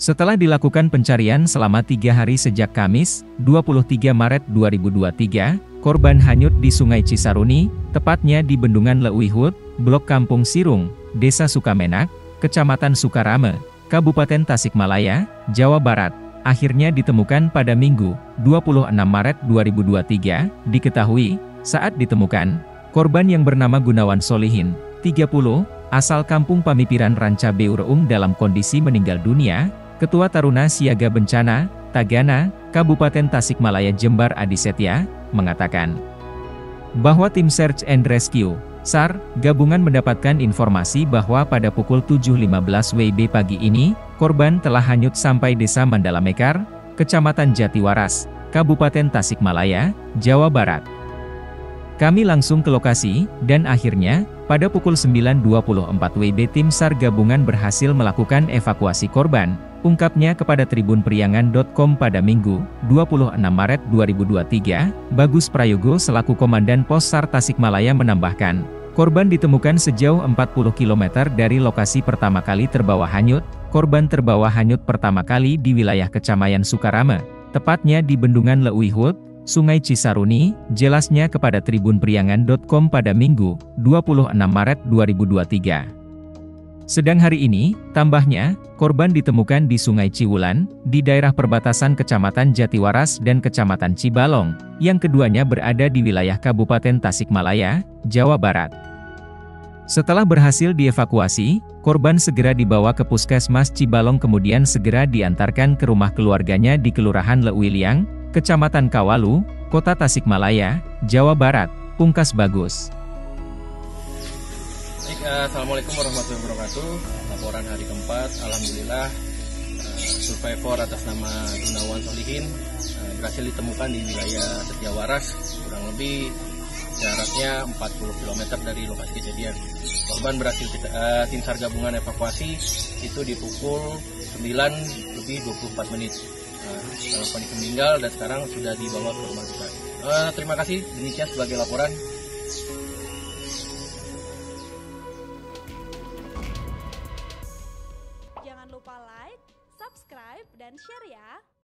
Setelah dilakukan pencarian selama tiga hari sejak Kamis, 23 Maret 2023, korban hanyut di Sungai Cisaruni, tepatnya di Bendungan Leuwihut, Blok Kampung Sirung, Desa Sukamenak, Kecamatan Sukarame, Kabupaten Tasikmalaya, Jawa Barat. Akhirnya ditemukan pada Minggu, 26 Maret 2023, diketahui, saat ditemukan, korban yang bernama Gunawan Solihin, 30, asal Kampung Pamipiran Ranca Beureung dalam kondisi meninggal dunia, Ketua Taruna Siaga Bencana, Tagana, Kabupaten Tasikmalaya Jembar Adi Setia, mengatakan bahwa tim Search and Rescue, SAR, gabungan mendapatkan informasi bahwa pada pukul 7.15 WIB pagi ini, korban telah hanyut sampai desa Mandala Mekar, Kecamatan Jatiwaras, Kabupaten Tasikmalaya, Jawa Barat. Kami langsung ke lokasi, dan akhirnya, pada pukul 9.24 WIB tim SAR gabungan berhasil melakukan evakuasi korban, ungkapnya kepada Tribun Priangan.com pada Minggu, 26 Maret 2023, Bagus Prayogo selaku Komandan Pos SAR Tasikmalaya menambahkan, korban ditemukan sejauh 40 km dari lokasi pertama kali terbawa hanyut, korban terbawa hanyut pertama kali di wilayah Kecamatan Sukarame, tepatnya di Bendungan Leuwihut, Sungai Cisaruni, jelasnya kepada Tribun Priangan.com pada Minggu, 26 Maret 2023. Sedang hari ini, tambahnya, korban ditemukan di Sungai Ciwulan, di daerah perbatasan Kecamatan Jatiwaras dan Kecamatan Cibalong, yang keduanya berada di wilayah Kabupaten Tasikmalaya, Jawa Barat. Setelah berhasil dievakuasi, korban segera dibawa ke Puskesmas Cibalong kemudian segera diantarkan ke rumah keluarganya di Kelurahan Leuwiliang, Kecamatan Kawalu, Kota Tasikmalaya, Jawa Barat, Pungkas Bagus. Assalamualaikum warahmatullahi wabarakatuh. Laporan hari keempat, Alhamdulillah uh, survivor atas nama Gunawan Solihin uh, berhasil ditemukan di wilayah Setiawaras, kurang lebih jaraknya 40 km dari lokasi kejadian. Korban berhasil kita, tim SAR gabungan evakuasi itu di pukul 9 lebih 24 menit. Dalam kondisi meninggal dan sekarang sudah dibawa ke rumah. Uh, terima kasih demikian sebagai laporan. Lupa like, subscribe, dan share ya.